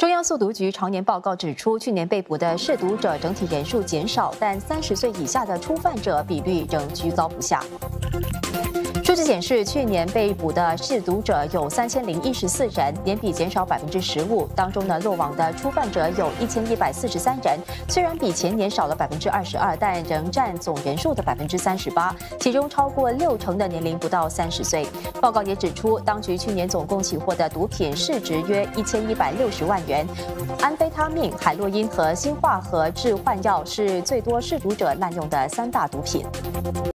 中央速读局常年报告指出，去年被捕的涉毒者整体人数减少，但三十岁以下的初犯者比率仍居高不下。数据显示，去年被捕的涉毒者有三千零一十四人，年比减少百分之十五。当中呢，落网的初犯者有一千一百四十三人，虽然比前年少了百分之二十二，但仍占总人数的百分之三十八。其中超过六成的年龄不到三十岁。报告也指出，当局去年总共起获的毒品市值约一千一百六十万元，安非他命、海洛因和新化合致幻药是最多试毒者滥用的三大毒品。